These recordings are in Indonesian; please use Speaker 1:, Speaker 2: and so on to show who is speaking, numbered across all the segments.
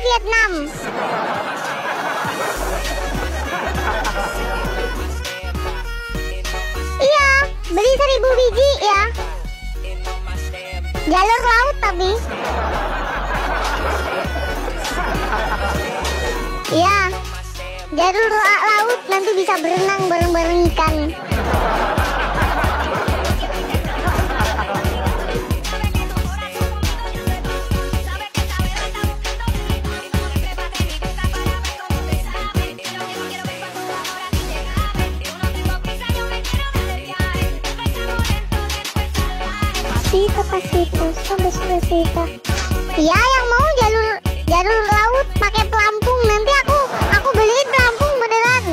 Speaker 1: Vietnam. Iya, beli seribu biji ya. Jalur laut tapi. Iya, jalur laut nanti bisa berenang bareng-bareng ikan. Pasito, pasito, sobe, sobecita. Iya, yang mau jalur jalur laut pakai pelampung nanti aku aku beliin pelampung beneran.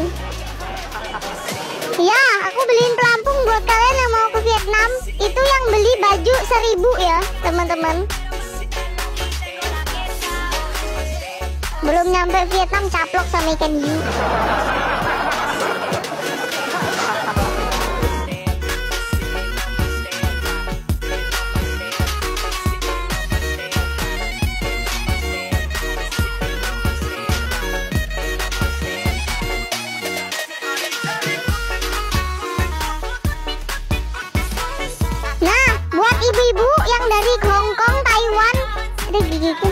Speaker 1: Iya, aku beliin pelampung buat kalian yang mau ke Vietnam. Itu yang beli baju seribu ya, teman-teman. Belum nyampe Vietnam caplok sama ikan hiu. Ibu-ibu yang dari Hong Kong, Taiwan, ada gigiku.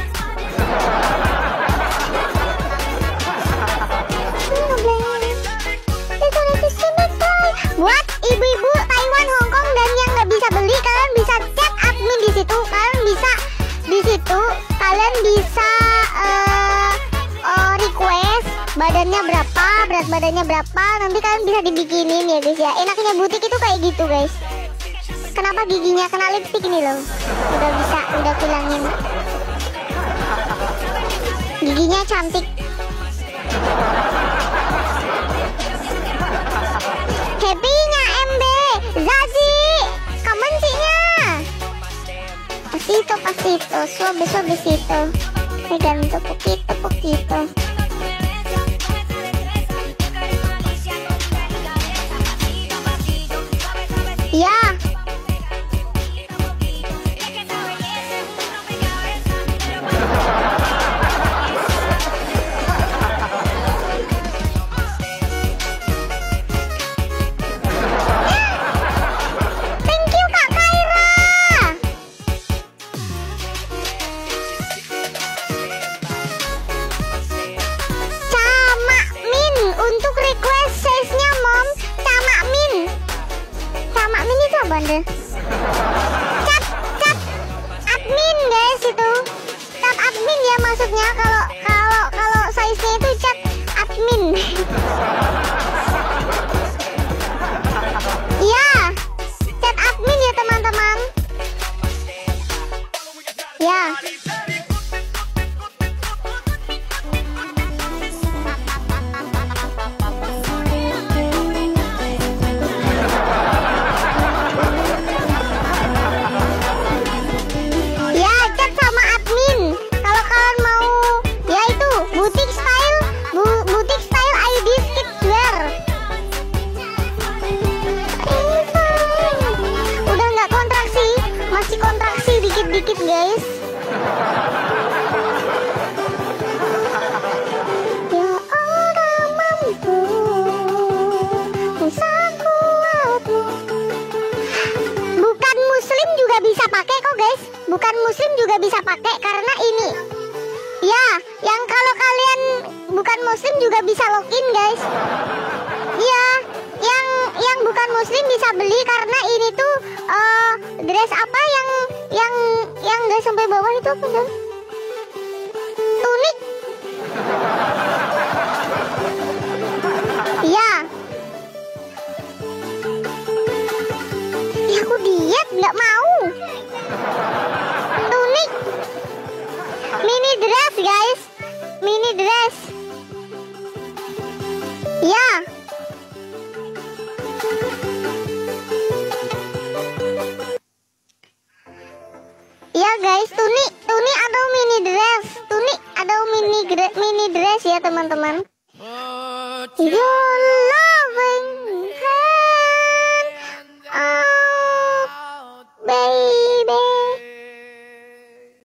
Speaker 1: Buat ibu-ibu Taiwan, Hong Kong dan yang nggak bisa beli, kalian bisa chat admin di situ. Kalian bisa di situ, kalian bisa eh, eh, request badannya berapa, berat badannya berapa. Nanti kalian bisa dibikinin ya guys ya. Enaknya butik itu kayak gitu guys. Kenapa giginya kena lipstick ini loh? Udah bisa, udah bilangin. Giginya cantik. Happy-nya MB, Zazi, kamen sihnya. Pasito, pasito, suave, suavecito. Pegando poquito, poquito. Ya, untuk request size-nya Mom. Sama Min. Sama Min itu apa deh? Cat, cat admin guys itu. Cat admin ya maksudnya Bukan muslim juga bisa pakai karena ini. Ya, yang kalau kalian bukan muslim juga bisa login guys. Iya, yang yang bukan muslim bisa beli karena ini tuh eh, dress apa yang yang yang nggak sampai bawah itu apa sih? Tunik. Iya. Ya aku diet nggak mau. Mini dress guys. Mini dress. Ya. Ya guys, tuni tuni atau mini dress, tuni atau mini mini dress ya teman-teman. Yola